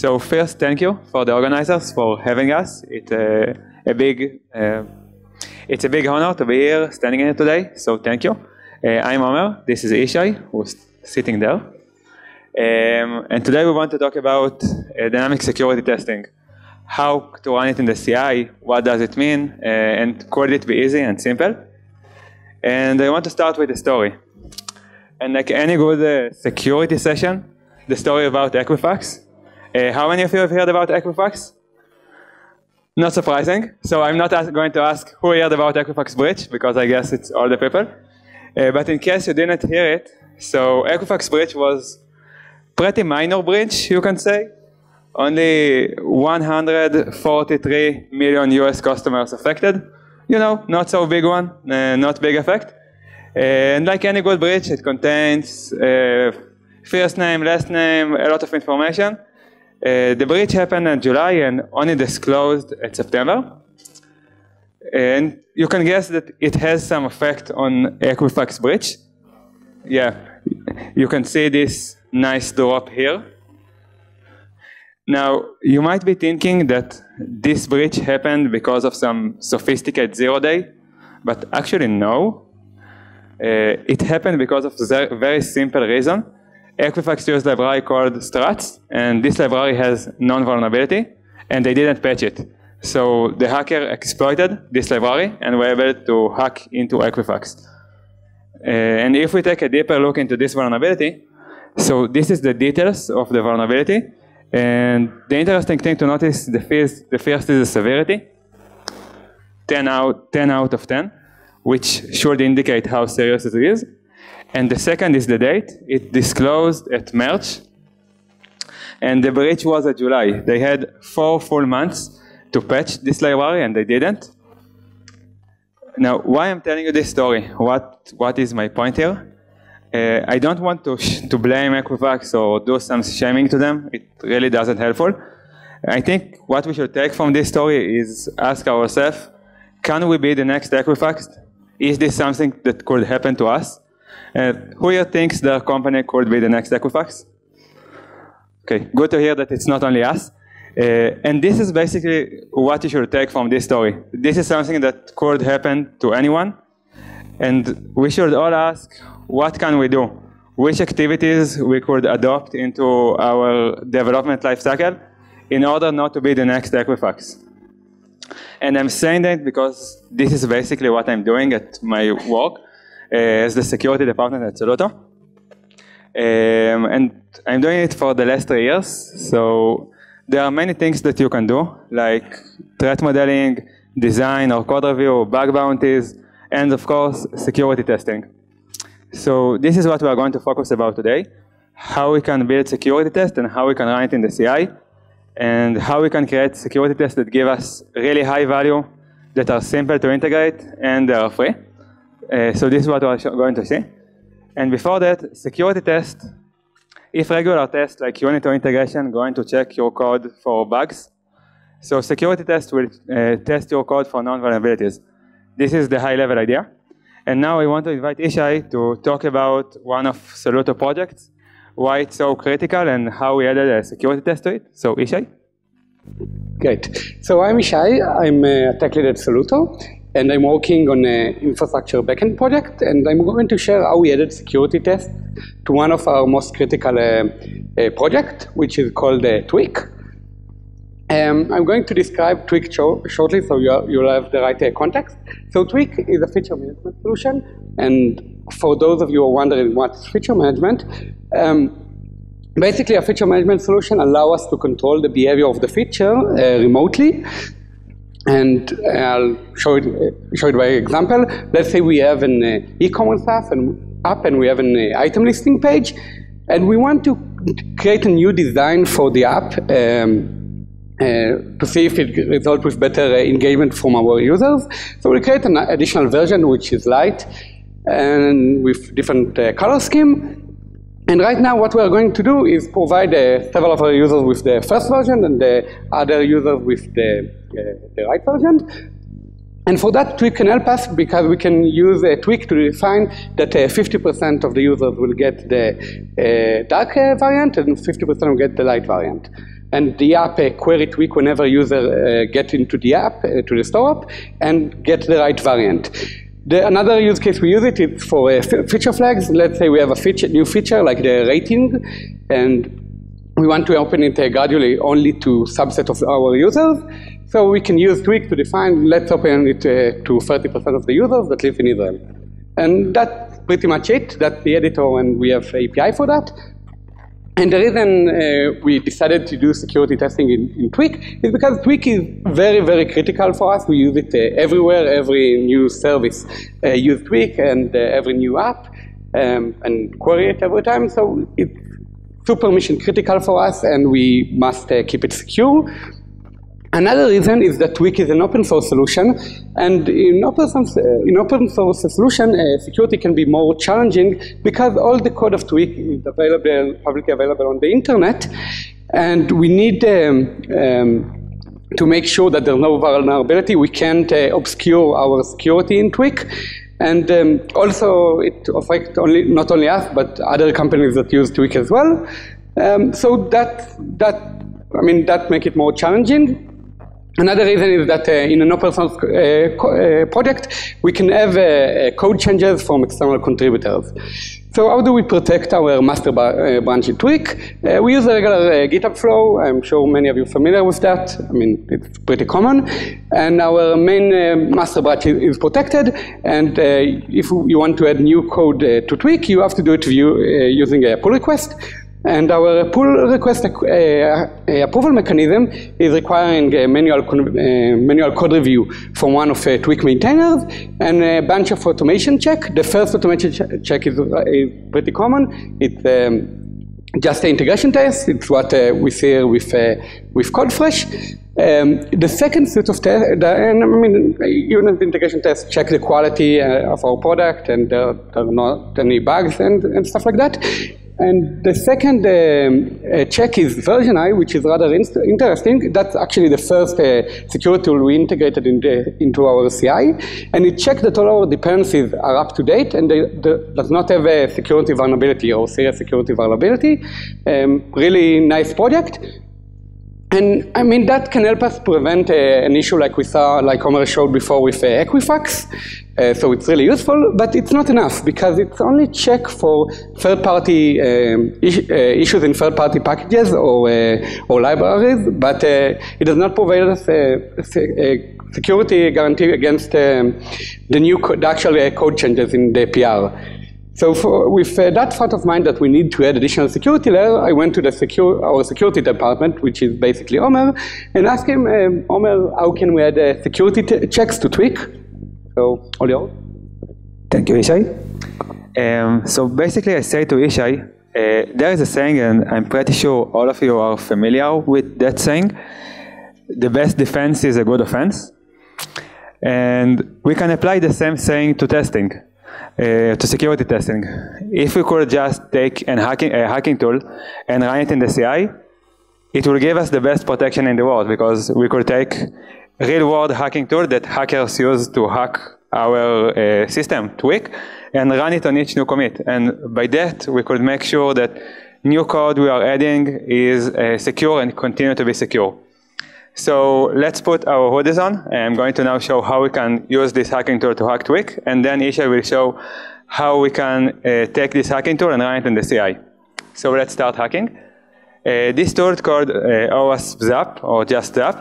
So first, thank you for the organizers for having us. It's a, a big, uh, it's a big honor to be here, standing here today. So thank you. Uh, I'm Omer. This is Yshay, who's sitting there. Um, and today we want to talk about uh, dynamic security testing. How to run it in the CI, what does it mean, uh, and could it be easy and simple? And I want to start with a story. And like any good uh, security session, the story about Equifax. Uh, how many of you have heard about Equifax? Not surprising. So I'm not going to ask who heard about Equifax breach, because I guess it's all the people. Uh, but in case you didn't hear it, so Equifax breach was pretty minor breach, you can say. Only 143 million US customers affected. You know, not so big one, uh, not big effect. Uh, and like any good breach, it contains uh, first name, last name, a lot of information. Uh, the breach happened in July and only disclosed in September. And you can guess that it has some effect on Equifax breach. Yeah, you can see this nice drop here. Now, you might be thinking that this breach happened because of some sophisticated zero day, but actually no. Uh, it happened because of a very simple reason. Equifax used a library called Struts, and this library has non-vulnerability, and they didn't patch it. So the hacker exploited this library and were able to hack into Equifax. Uh, and if we take a deeper look into this vulnerability, so this is the details of the vulnerability. And the interesting thing to notice, the first, the first is the severity, 10 out, 10 out of 10, which should indicate how serious it is. And the second is the date. It disclosed at March, and the breach was at July. They had four full months to patch this library, and they didn't. Now, why I'm telling you this story? What, what is my point here? Uh, I don't want to, to blame Equifax or do some shaming to them. It really doesn't helpful. I think what we should take from this story is ask ourselves, can we be the next Equifax? Is this something that could happen to us? Who here thinks the company could be the next Equifax? Okay, good to hear that it's not only us. Uh, and this is basically what you should take from this story. This is something that could happen to anyone. And we should all ask, what can we do? Which activities we could adopt into our development lifecycle in order not to be the next Equifax? And I'm saying that because this is basically what I'm doing at my work as the security department at Soluto. Um, and I'm doing it for the last three years. So there are many things that you can do, like threat modeling, design or code review, bug bounties, and of course, security testing. So this is what we are going to focus about today, how we can build security tests and how we can run it in the CI, and how we can create security tests that give us really high value, that are simple to integrate, and they are free. Uh, so this is what we are going to see. And before that, security test, if regular test like unit or integration going to check your code for bugs, so security test will uh, test your code for non-vulnerabilities. This is the high level idea. And now I want to invite Yshay to talk about one of Soluto projects, why it's so critical and how we added a security test to it. So Yshay. Great. So I'm Yshay. I'm a tech lead at Soluto, and I'm working on an infrastructure backend project, and I'm going to share how we added security tests to one of our most critical uh, uh, project, which is called uh, Tweek. Um, I'm going to describe Tweek shortly so you will have the right uh, context. So Tweek is a feature management solution, and for those of you who are wondering what's feature management, um, basically a feature management solution allows us to control the behavior of the feature uh, remotely. And I'll show it, uh, show it by example. Let's say we have an uh, e-commerce app and, app and we have an uh, item listing page, and we want to create a new design for the app um, uh, to see if it results with better uh, engagement from our users. So we create an additional version which is light and with different uh, color scheme. And right now what we are going to do is provide several of our users with the first version and the other users with the, the right version. And for that, Tweek can help us because we can use a Tweek to define that 50% uh, of the users will get the uh, dark uh, variant and 50% will get the light variant. and the app uh, query Tweek whenever user uh, get into the app, uh, to the store app, and get the right variant. The, another use case we use it is for uh, feature flags. Let's say we have a feature, new feature like the rating, and we want to open it uh, gradually only to subset of our users. So we can use Tweek to define, let's open it uh, to 30% of the users that live in Israel. And that's pretty much it. That's the editor, and we have API for that. And the reason uh, we decided to do security testing in, in, is because Tweek is very, very critical for us. We use it uh, everywhere. Every new service uh, use Tweek, and uh, every new app, um, and query it every time. So it's super mission critical for us, and we must uh, keep it secure. Another reason is that Tweek is an open source solution, and in open source, uh, in open source solution, uh, security can be more challenging because all the code of Tweek is available, publicly available on the internet, and we need um, um, to make sure that there's no vulnerability. We can't uh, obscure our security in Tweek. And um, also, it affects only, not only us, but other companies that use Tweek as well. Um, so that, that, I mean, that make it more challenging. Another reason is that uh, in an open source uh, uh, project, we can have uh, uh, code changes from external contributors. So how do we protect our master uh, branch in Tweek? we use a regular GitHub flow. I'm sure many of you are familiar with that. I mean, it's pretty common. And our main master branch is, protected. And if you want to add new code to Tweek, you have to do it view, using a pull request. And our pull request uh, uh, approval mechanism is requiring a manual, uh, manual code review from one of uh, Tweek maintainers and a bunch of automation check. The first automation ch check is, uh, is, pretty common. It's um, just an integration test. It's what uh, we see with, with CodeFresh. Um, the second set of tests, and I mean, unit integration tests check the quality uh, of our product and uh, there are not any bugs and, and stuff like that. And the second um, uh, check is VersionEye, which is rather interesting. That's actually the first uh, security tool we integrated in the, into our CI. And it checks that all our dependencies are up to date and they, they does not have a security vulnerability or serious security vulnerability. Um, really nice project. And I mean, that can help us prevent uh, an issue like we saw, like Omer showed before with uh, Equifax. Uh, so it's really useful, but it's not enough because it's only check for third-party um, is, uh, issues in third-party packages or, uh, or libraries, but uh, it does not provide us a, security guarantee against um, the new, the actual code changes in the PR. So for, with uh, that thought of mind that we need to add additional security layer, I went to the secure, our security department, which is basically Omer, and asked him, um, Omer, how can we add uh, security checks to Tweek? So, all yours. Thank you, Yshay. Um, so basically I say to Yshay, uh, there is a saying, and I'm pretty sure all of you are familiar with that saying, the best defense is a good offense. And we can apply the same saying to testing uh, to security testing. If we could just take an hacking, a hacking tool and run it in the CI, it will give us the best protection in the world because we could take real world hacking tool that hackers use to hack our uh, system, Tweek, and run it on each new commit. And by that, we could make sure that new code we are adding is uh, secure and continue to be secure. So let's put our hoodies on. I'm going to now show how we can use this hacking tool to hack Tweek, and then Yshay will show how we can uh, take this hacking tool and run it in the CI. So let's start hacking. Uh, this tool is called uh, OWASP Zap, or just Zap.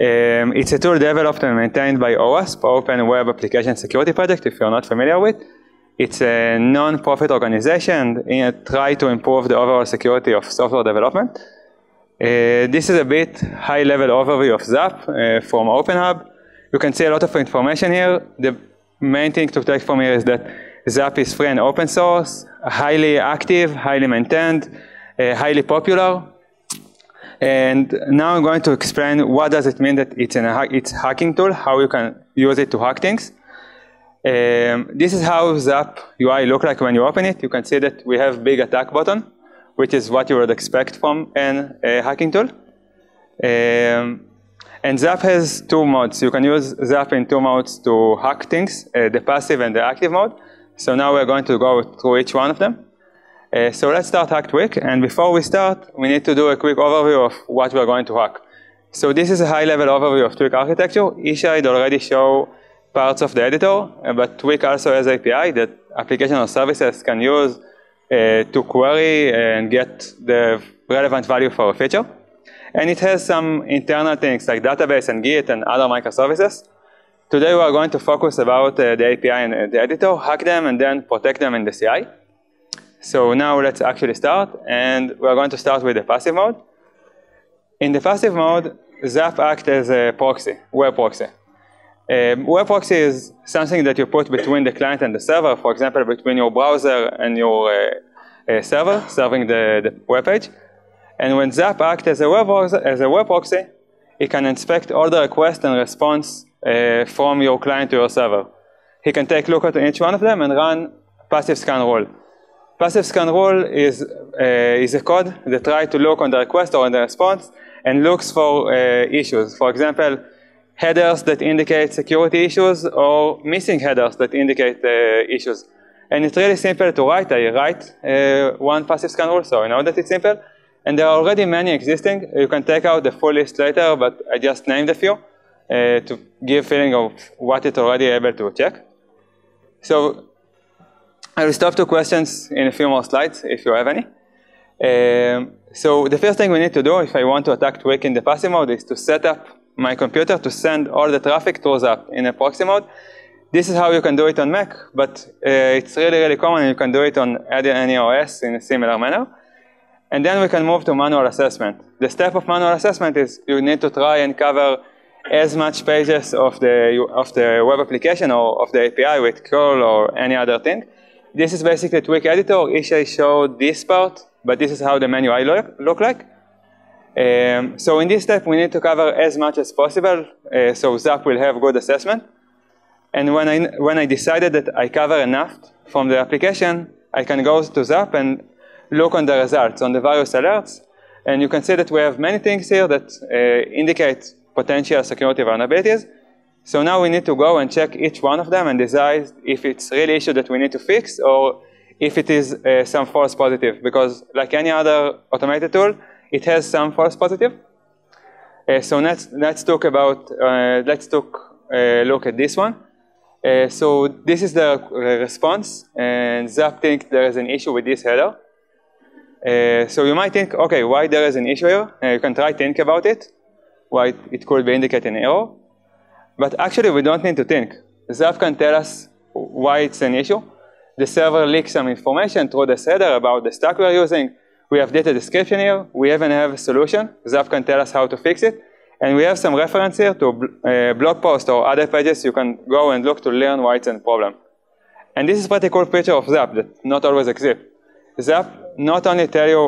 Um, it's a tool developed and maintained by OWASP, Open Web Application Security Project, if you're not familiar with. It's a non-profit organization and try to improve the overall security of software development. Uh, this is a bit high-level overview of Zap uh, from OpenHub. You can see a lot of information here. The main thing to take from here is that Zap is free and open source, highly active, highly maintained, uh, highly popular. And now I'm going to explain what does it mean that it's a it's hacking tool, how you can use it to hack things. Um, this is how Zap UI look like when you open it. You can see that we have big attack button which is what you would expect from an, a hacking tool. Um, and Zap has two modes. You can use Zap in two modes to hack things, uh, the passive and the active mode. So now we're going to go through each one of them. Uh, so let's start Hack and before we start, we need to do a quick overview of what we're going to hack. So this is a high-level overview of Tweek architecture. Ishide already show parts of the editor, uh, but Tweek also has API that application or services can use to query and get the relevant value for a feature. And it has some internal things like database and Git and other microservices. Today we are going to focus about uh, the API and the editor, hack them, and then protect them in the CI. So now let's actually start, and we're going to start with the passive mode. In the passive mode, Zap acts as a proxy, web proxy. Um, web proxy is something that you put between the client and the server, for example, between your browser and your uh, uh, server serving the, the web page. And when Zap acts as a web, as a web proxy, it can inspect all the requests and response uh, from your client to your server. He can take a look at each one of them and run passive scan rule. Passive scan rule is, uh, is a code that tries to look on the request or on the response and looks for uh, issues. For example, headers that indicate security issues or missing headers that indicate uh, issues. And it's really simple to write. I write uh, one passive scan also. so I know that it's simple. And there are already many existing. You can take out the full list later, but I just named a few uh, to give feeling of what it's already able to check. So I will stop to questions in a few more slides if you have any. Um, so the first thing we need to do if I want to attack Tweek in the passive mode is to set up my computer to send all the traffic to Zap in a proxy mode. This is how you can do it on Mac, but uh, it's really, really common. You can do it on any OS in a similar manner. And then we can move to manual assessment. The step of manual assessment is you need to try and cover as much pages of the, of the web application or of the API with curl or any other thing. This is basically Tweek Editor. Yshay showed this part, but this is how the menu I look, look like. Um, so in this step, we need to cover as much as possible, uh, so Zap will have good assessment. And when I, when I decided that I cover enough from the application, I can go to Zap and look on the results, on the various alerts. And you can see that we have many things here that uh, indicate potential security vulnerabilities. So now we need to go and check each one of them and decide if it's really issue that we need to fix or if it is uh, some false positive. Because like any other automated tool, it has some false positive. Uh, so let's let's talk about uh, let's talk uh, look at this one. Uh, so this is the response, and Zap think there is an issue with this header. Uh, so you might think, okay, why there is an issue here? Uh, you can try to think about it, why it could be indicating an error. But actually, we don't need to think. Zap can tell us why it's an issue. The server leaks some information through the header about the stack we're using, we have data description here. We even have a solution. Zap can tell us how to fix it. And we have some reference here to uh, blog post or other pages you can go and look to learn why it's a problem. And this is pretty cool feature of Zap that not always exists. Zap not only tell you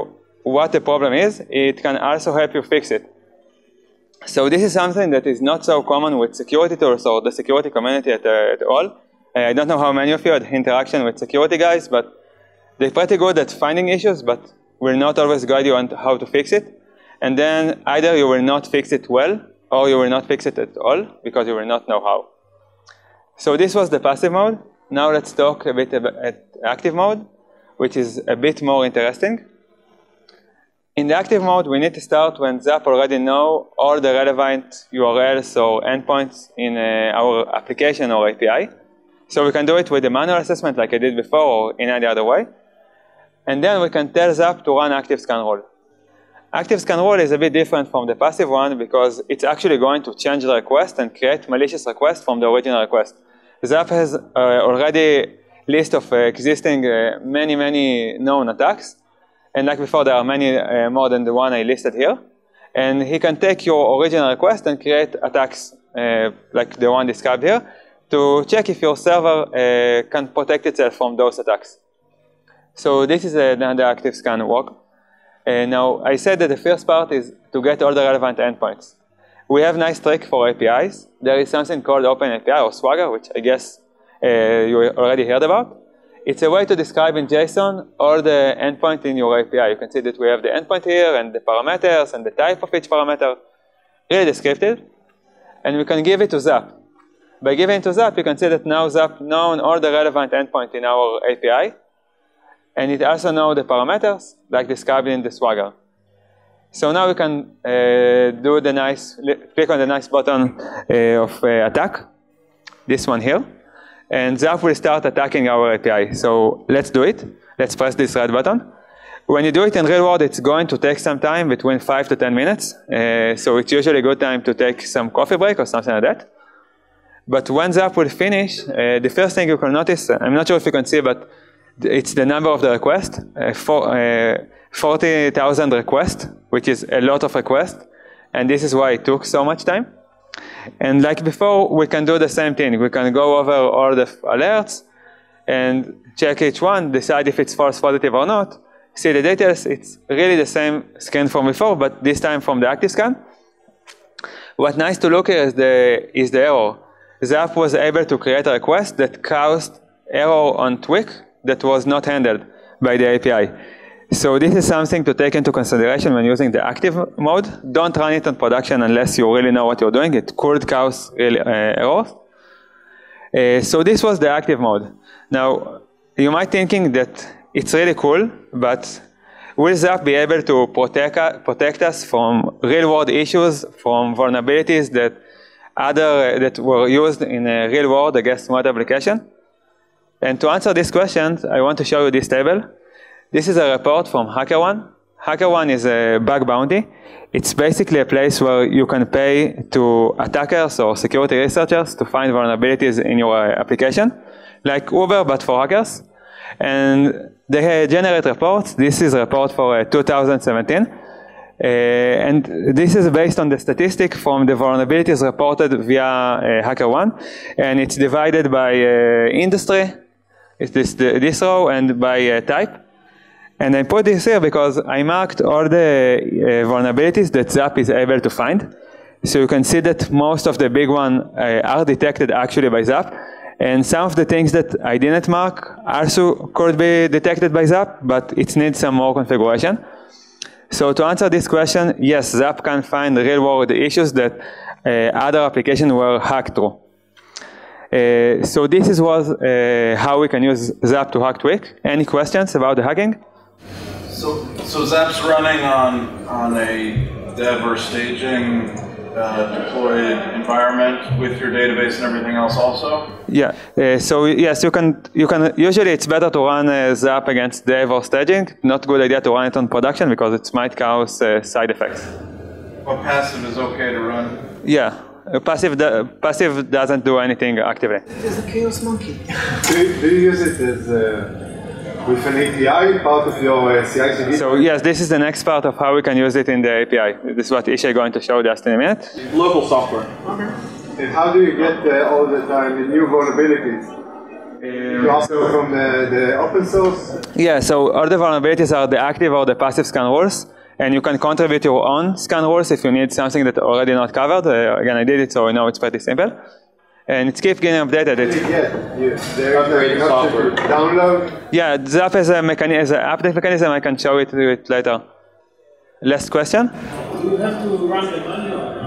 what the problem is, it can also help you fix it. So this is something that is not so common with security tools or the security community at, uh, at all. Uh, I don't know how many of you had interaction with security guys, but they're pretty good at finding issues, but will not always guide you on how to fix it. And then either you will not fix it well, or you will not fix it at all, because you will not know how. So this was the passive mode. Now let's talk a bit about active mode, which is a bit more interesting. In the active mode, we need to start when Zap already know all the relevant URLs or endpoints in uh, our application or API. So we can do it with a manual assessment like I did before or in any other way. And then we can tell Zap to run active scan rule. Active scan rule is a bit different from the passive one because it's actually going to change the request and create malicious request from the original request. Zap has uh, already list of uh, existing uh, many, many known attacks. And like before, there are many uh, more than the one I listed here. And he can take your original request and create attacks uh, like the one described here to check if your server uh, can protect itself from those attacks. So this is another active scan walk. And now I said that the first part is to get all the relevant endpoints. We have nice trick for APIs. There is something called Open API or Swagger, which I guess uh, you already heard about. It's a way to describe in JSON all the endpoint in your API. You can see that we have the endpoint here and the parameters and the type of each parameter, really descriptive. And we can give it to Zap. By giving it to Zap, you can see that now Zap knows all the relevant endpoint in our API and it also knows the parameters like described in the Swagger. So now we can uh, do the nice, click on the nice button uh, of uh, attack, this one here, and Zap will start attacking our API. So let's do it. Let's press this red button. When you do it in real world, it's going to take some time, between five to 10 minutes. Uh, so it's usually a good time to take some coffee break or something like that. But when Zap will finish, uh, the first thing you can notice, I'm not sure if you can see, but it's the number of the request, uh, uh 40,000 requests, which is a lot of requests. And this is why it took so much time. And like before, we can do the same thing. We can go over all the alerts and check each one, decide if it's false positive or not, see the details. It's really the same scan from before, but this time from the active scan. What's nice to look at is the, is the error. Zap was able to create a request that caused error on Tweek that was not handled by the API. So this is something to take into consideration when using the active mode. Don't run it on production unless you really know what you're doing. It could cause really, uh, errors. Uh, so this was the active mode. Now, you might thinking that it's really cool, but will Zap be able to protect, protect us from real world issues, from vulnerabilities that other that were used in a real world against web application? And to answer this question, I want to show you this table. This is a report from HackerOne. HackerOne is a bug bounty. It's basically a place where you can pay to attackers or security researchers to find vulnerabilities in your application, like Uber, but for hackers. And they generate reports. This is a report for uh, 2017. Uh, and this is based on the statistic from the vulnerabilities reported via uh, HackerOne. And it's divided by uh, industry, it's this, this row, and by uh, type. And I put this here because I marked all the uh, vulnerabilities that Zap is able to find. So you can see that most of the big ones uh, are detected actually by Zap. And some of the things that I didn't mark also could be detected by Zap, but it needs some more configuration. So to answer this question, yes, Zap can find real world issues that uh, other applications were hacked through. Uh, so this is was uh, how we can use Zap to hack Tweek. Any questions about the hacking? So, so Zap's running on on a dev or staging uh, deployed environment with your database and everything else also? Yeah, uh, so yes, you can, you can, usually it's better to run uh, Zap against dev or staging, not a good idea to run it on production because it might cause uh, side effects. But passive is okay to run? Yeah, uh, passive, passive doesn't do anything actively. It's a chaos monkey. do, do you use it as uh, with an API, part of your uh, CI/CD? So yes, this is the next part of how we can use it in the API. This is what Yshay is going to show just in a minute. Local software. Okay. And how do you get uh, all the time the new vulnerabilities? Um, also from the, the open source? Yeah, so all the vulnerabilities are the active or the passive scan rules. And you can contribute your own scan rules if you need something that already not covered. Uh, again, I did it, so I know it's pretty simple and it keeps getting updated. It, yeah, yeah. software. Download. Yeah, Zap is a mechanism, is an update mechanism. I can show it to it later. Last question. Do you have to run the manual?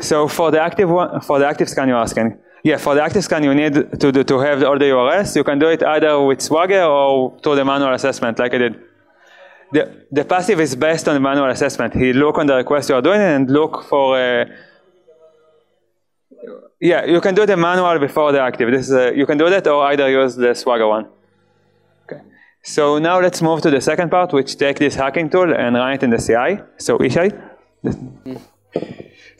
So for the active one, for the active scan you're asking. Yeah, for the active scan you need to do, to have all the URLs. You can do it either with Swagger or through the manual assessment like I did the, the passive is based on manual assessment. He look on the request you are doing and look for, uh, yeah, you can do the manual before the active. This is a, you can do that or either use the Swagger one. Okay. So now let's move to the second part, which take this hacking tool and run it in the CI. So Yshay.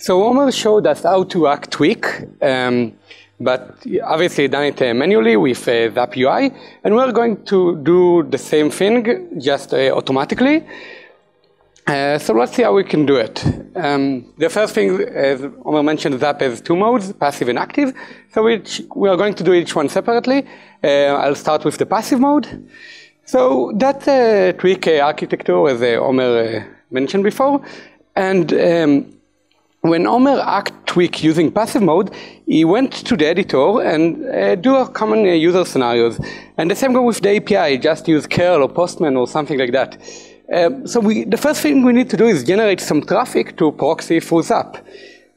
So Omer showed us how to act Tweek. Um, but obviously done it uh, manually with uh, Zap UI, and we're going to do the same thing just uh, automatically. Uh, so let's see how we can do it. Um, the first thing, as Omer mentioned, Zap has two modes, passive and active. So each, we are going to do each one separately. Uh, I'll start with the passive mode. So that's a Tweek uh, architecture, as Omer mentioned before. And um, when Omer hacked Tweek using passive mode, he went to the editor and uh, do a common uh, user scenarios. And the same go with the API, just use curl or postman or something like that. Uh, so we, the first thing we need to do is generate some traffic to proxy through Zap.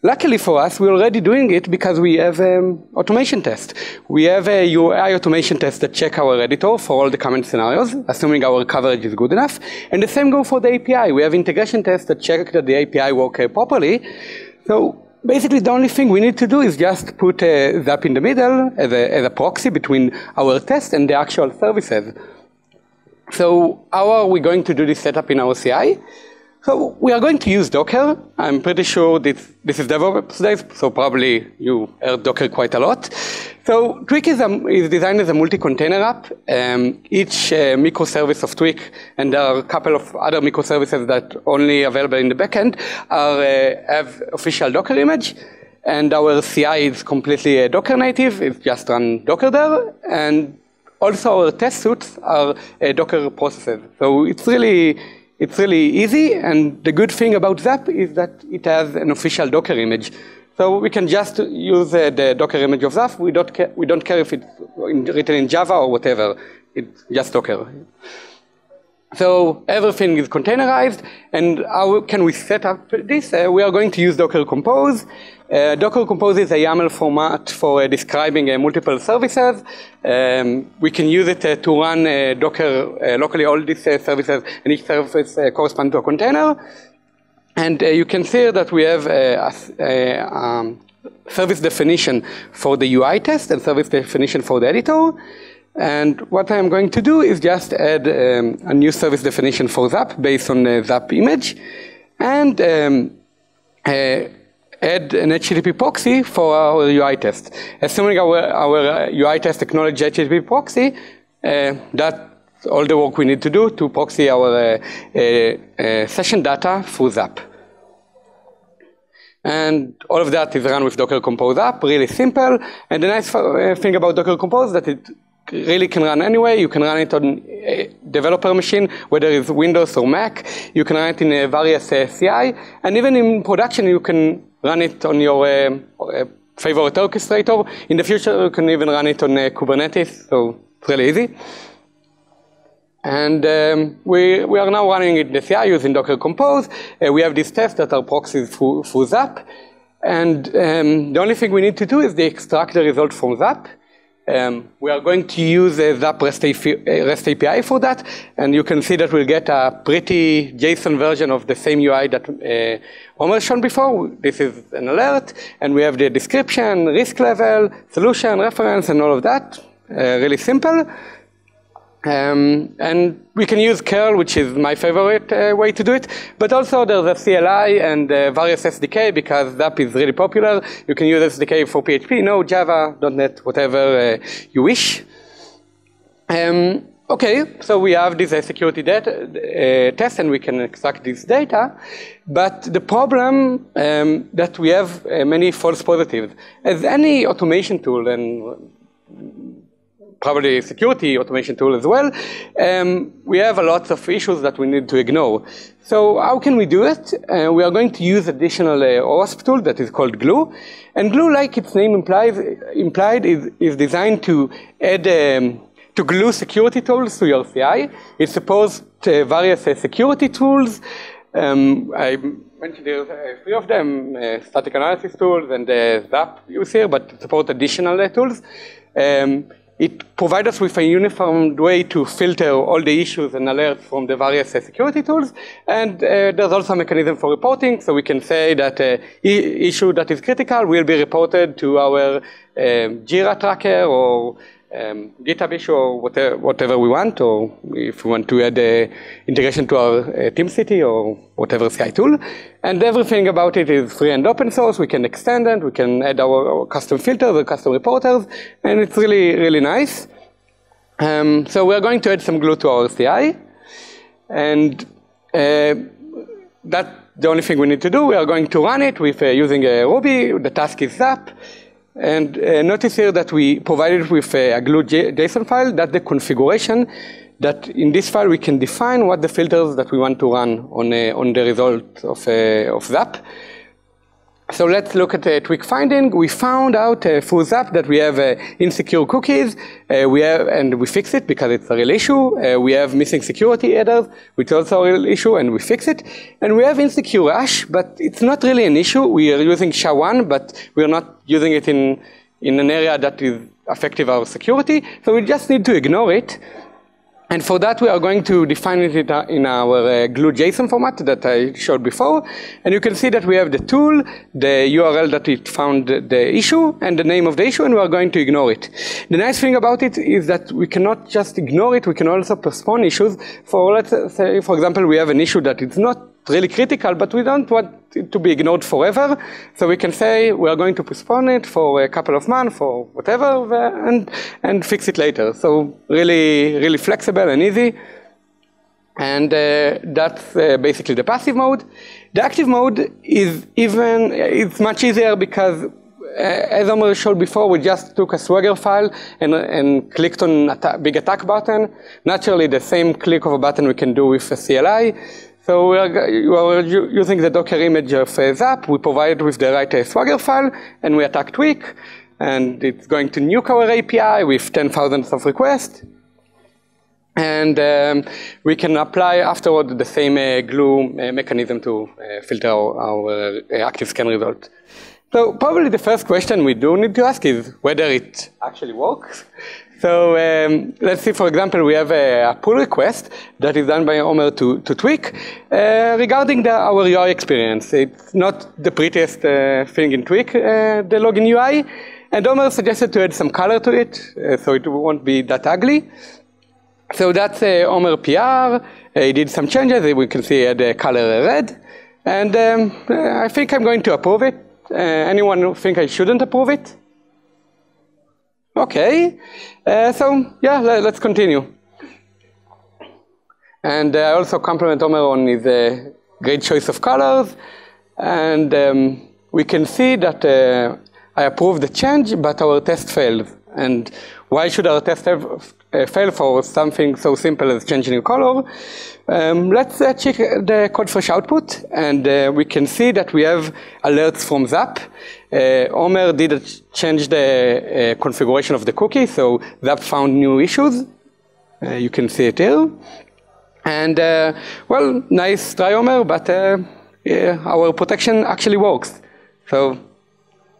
Luckily for us, we're already doing it because we have um, automation test. We have a UI automation test that check our editor for all the common scenarios, assuming our coverage is good enough. And the same go for the API. We have integration tests that check that the API work uh, properly. So basically the only thing we need to do is just put a Zap in the middle as a, as a proxy between our test and the actual services. So how are we going to do this setup in our CI? So we are going to use Docker. I'm pretty sure this, this is DevOps days, so probably you heard Docker quite a lot. So Tweek is, a, is designed as a multi-container app. Um, each uh, microservice of Tweek, and there are a couple of other microservices that only available in the backend, are, uh, have official Docker image. And our CI is completely uh, Docker native. It's just run Docker there. And also our test suites are uh, Docker processes. So it's really it's really easy, and the good thing about Zap is that it has an official Docker image. So we can just use uh, the Docker image of Zap. We don't, care, we don't care if it's in, written in Java or whatever. It's just Docker. So everything is containerized, and how can we set up this? Uh, we are going to use Docker Compose. Uh, Docker Compose is a YAML format for uh, describing uh, multiple services. Um, we can use it to run Docker locally all these services, and each service corresponds to a container. And you can see that we have a, a um, service definition for the UI test and service definition for the editor. And what I'm going to do is just add um, a new service definition for Zap based on the Zap image and um, uh, add an HTTP proxy for our UI test. Assuming our, our UI test acknowledge HTTP proxy, uh, that's all the work we need to do to proxy our uh, uh, uh session data through Zap. And all of that is run with Docker Compose app, really simple. And the nice uh, thing about Docker Compose is that it really can run anywhere. You can run it on a developer machine, whether it's Windows or Mac. You can run it in a various uh, CI, and even in production, you can run it on your uh, uh, favorite orchestrator. In the future, you can even run it on uh, Kubernetes, so it's really easy. And um, we, we are now running it in the CI using Docker Compose. Uh, we have these tests that are proxies through, through Zap. And um, the only thing we need to do is to extract the result from Zap. Um, we are going to use a Zap REST, REST, API for that, and you can see that we'll get a pretty JSON version of the same UI that uh, Omer shown before. This is an alert, and we have the description, risk level, solution, reference, and all of that. Uh, really simple. Um, and we can use curl, which is my favorite uh, way to do it. But also there's a CLI and uh, various SDK because Zap is really popular. You can use SDK for PHP, no Java, .NET, whatever uh, you wish. Um, okay, so we have this uh, security data, uh, test and we can extract this data. But the problem um, that we have uh, many false positives. As any automation tool, and probably security automation tool as well, um, we have a lot of issues that we need to ignore. So how can we do it? Uh, we are going to use additional uh, OWASP tool that is called Glue. And Glue, like its name implies, implied, is, is designed to add, um, to glue security tools to your CI. It supports uh, various uh, security tools. Um, I mentioned uh, three of them, uh, static analysis tools and uh, Zap use here, but support additional uh, tools. Um, it provides us with a uniform way to filter all the issues and alerts from the various uh, security tools. And uh, there's also a mechanism for reporting, so we can say that uh, issue that is critical will be reported to our um, Jira tracker or um, GitHub or whatever, whatever, we want, or if we want to add uh, integration to our uh, TeamCity or whatever CI tool. And everything about it is free and open source. We can extend it. We can add our, our custom filters, our custom reporters, and it's really, really nice. Um, so we're going to add some glue to our CI, and uh, that's the only thing we need to do. We are going to run it with uh, using a Ruby. The task is Zap. And uh, notice here that we provided with a, a glue JSON file, that the configuration that in this file we can define what the filters that we want to run on, uh, on the result of, uh, of Zap. So let's look at the Tweek finding. We found out uh, through Zap that we have uh, insecure cookies. Uh, we have, and we fix it because it's a real issue. Uh, we have missing security headers, which is also a real issue, and we fix it. And we have insecure hash, but it's not really an issue. We are using SHA-1, but we're not using it in, in an area that is affecting our security. So we just need to ignore it. And for that, we are going to define it in our uh, glue JSON format that I showed before. And you can see that we have the tool, the URL that it found the issue, and the name of the issue, and we are going to ignore it. The nice thing about it is that we cannot just ignore it, we can also postpone issues. For let's say, for example, we have an issue that is not really critical, but we don't want it to be ignored forever. So we can say we are going to postpone it for a couple of months or whatever, and, and fix it later. So really, really flexible and easy. And uh, that's uh, basically the passive mode. The active mode is even, it's much easier because uh, as Omer showed before, we just took a Swagger file and, and clicked on a big attack button. Naturally, the same click of a button we can do with a CLI. So we are, we are using the Docker image of uh, Zap. We provide it with the right uh, Swagger file, and we attack Tweek. And it's going to nuke our API with 10,000 of requests. And um, we can apply afterward the same uh, glue uh, mechanism to uh, filter our, our uh, active scan result. So probably the first question we do need to ask is whether it actually works. So um, let's see, for example, we have a, a, pull request that is done by Omer to, to Tweek uh, regarding the, our UI experience. It's not the prettiest uh, thing in Tweek, uh, the login UI, and Omer suggested to add some color to it, uh, so it won't be that ugly. So that's uh, Omer PR. Uh, he did some changes. We can see the color red, and um, I think I'm going to approve it. anyone think I shouldn't approve it? Okay, uh, so yeah, let, us continue. And uh, I also compliment Omer on his uh, great choice of colors. And um, we can see that uh, I approve the change, but our test failed. And why should our test have, uh, fail for something so simple as changing a color? Um, let's uh, check the CodeFresh output, and uh, we can see that we have alerts from Zap. Uh, Omer did change the uh, configuration of the cookie, so that found new issues. Uh, you can see it here. And, uh, well, nice try, Omer, but yeah, our protection actually works. So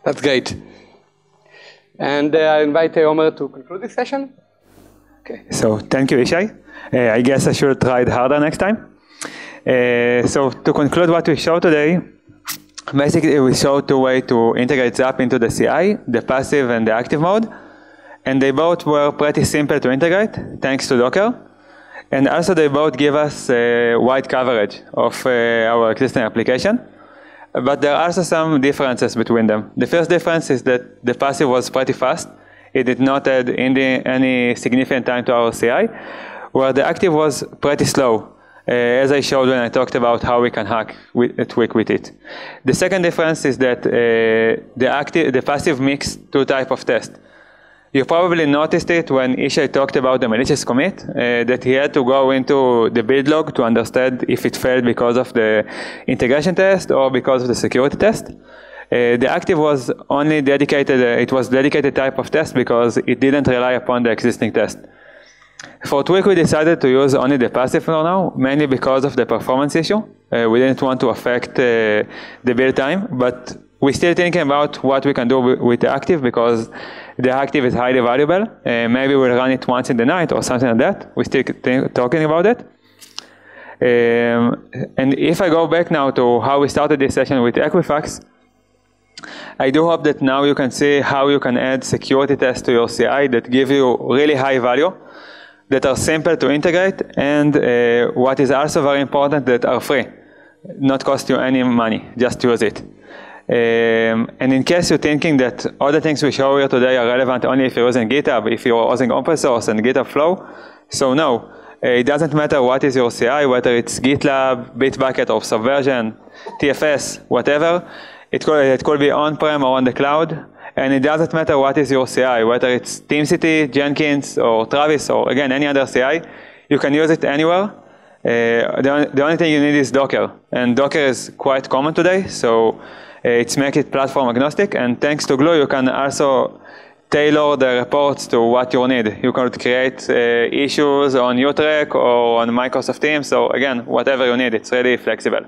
that's great. And I invite Omer to conclude this session. Okay. So thank you, Yshay. Uh, I guess I should try it harder next time. Uh, so to conclude what we showed today, basically we showed two ways to integrate Zap into the CI, the passive and the active mode. And they both were pretty simple to integrate, thanks to Docker. And also they both give us uh, wide coverage of uh, our existing application. But there are also some differences between them. The first difference is that the passive was pretty fast. It did not add any, significant time to our CI, where the active was pretty slow, as I showed when I talked about how we can hack with, uh, Tweek with it. The second difference is that uh, the active, the passive mix two type of test. You probably noticed it when Yshay talked about the malicious commit, uh, that he had to go into the build log to understand if it failed because of the integration test or because of the security test. Uh, the active was only dedicated, uh, it was dedicated type of test because it didn't rely upon the existing test. For Tweek, we decided to use only the passive for now, mainly because of the performance issue. Uh, we didn't want to affect uh, the build time, but we're still thinking about what we can do with the active because the active is highly valuable. Uh, maybe we'll run it once in the night or something like that. We're still talking about it. Um, and if I go back now to how we started this session with Equifax, I do hope that now you can see how you can add security tests to your CI that give you really high value that are simple to integrate and uh, what is also very important that are free, not cost you any money, just use it. Um, and in case you're thinking that all the things we show here today are relevant only if you're using GitHub, if you're using open source and GitHub Flow, so no, uh, it doesn't matter what is your CI, whether it's GitLab, Bitbucket or Subversion, TFS, whatever, it could, it could be on-prem or on the cloud, and it doesn't matter what is your CI, whether it's TeamCity, Jenkins, or Travis, or again, any other CI, you can use it anywhere. Uh, the, the, only thing you need is Docker, and Docker is quite common today, so uh, it's make it platform agnostic, and thanks to Glue, you can also tailor the reports to what you need. You can create uh, issues on Utrecht or on Microsoft Teams. So again, whatever you need, it's really flexible.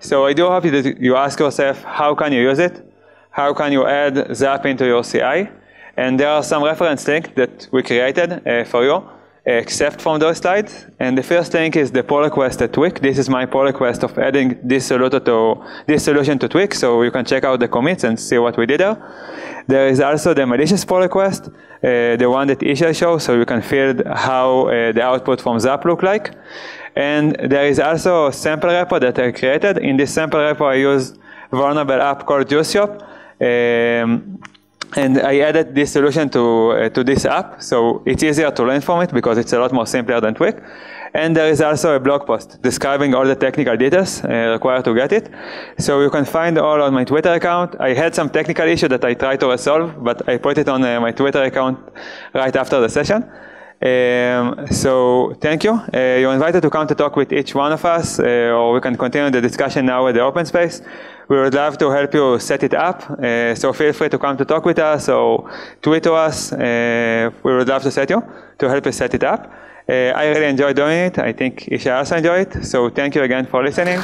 So I do hope that you ask yourself, how can you use it? How can you add Zap into your CI? And there are some reference links that we created uh, for you except from those slides. And the first thing is the pull request at Tweek. This is my pull request of adding this solution to this solution to Tweek, so you can check out the commits and see what we did there. There is also the malicious pull request, uh, the one that Yshay shows, so you can feel how uh, the output from Zap look like. And there is also a sample repo that I created. In this sample repo, I use vulnerable app called JuiceShop. Um, and I added this solution to, uh, to this app, so it's easier to learn from it because it's a lot more simpler than Tweek. And there is also a blog post describing all the technical details uh, required to get it. So you can find all on my Twitter account. I had some technical issue that I tried to resolve, but I put it on uh, my Twitter account right after the session. Um, so thank you. Uh, you're invited to come to talk with each one of us, uh, or we can continue the discussion now at the open space. We would love to help you set it up. Uh, so feel free to come to talk with us or tweet to us. Uh, we would love to set you to help you set it up. Uh, I really enjoy doing it. I think Yshay also enjoyed it. So thank you again for listening.